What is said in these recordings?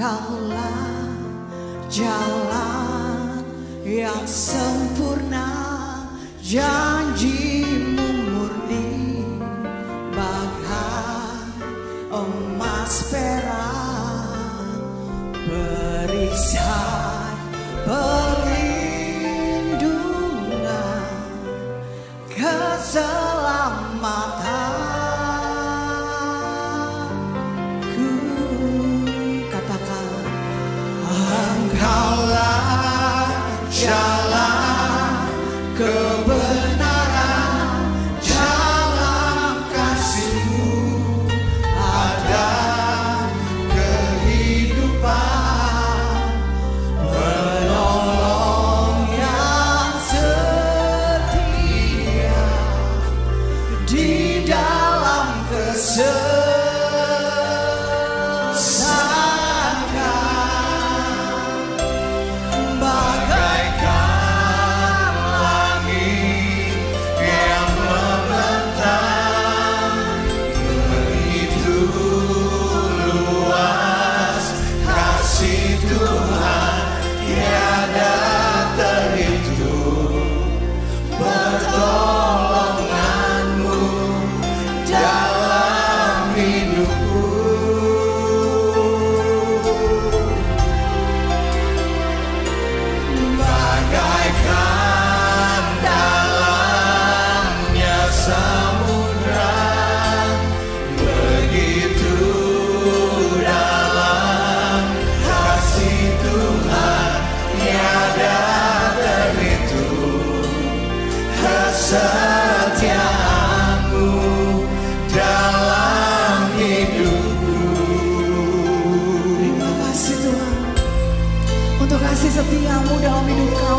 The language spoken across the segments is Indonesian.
Engkaulah jalan yang sempurna janji. shine. Tell me to come.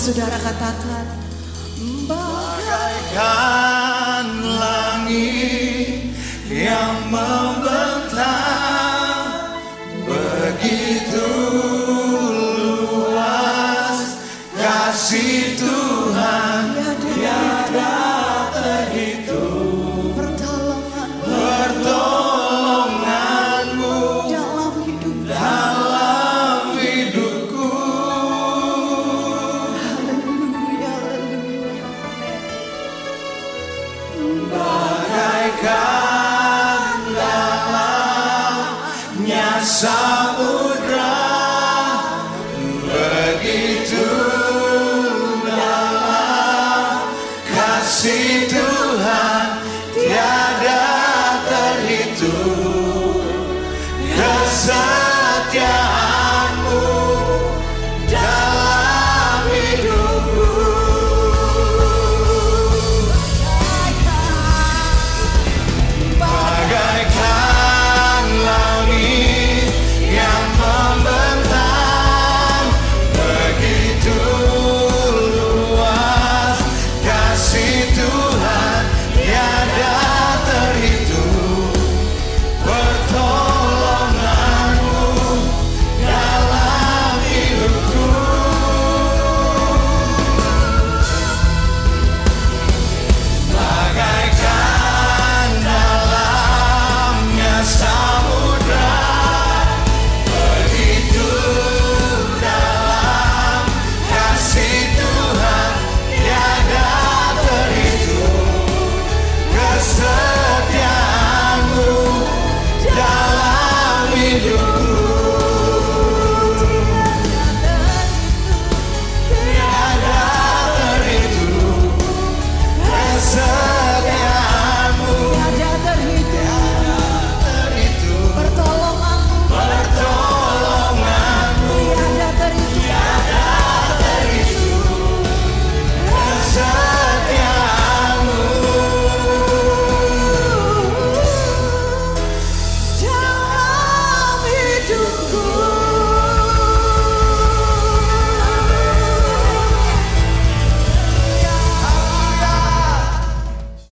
Saudara katakan. Bagaikan langit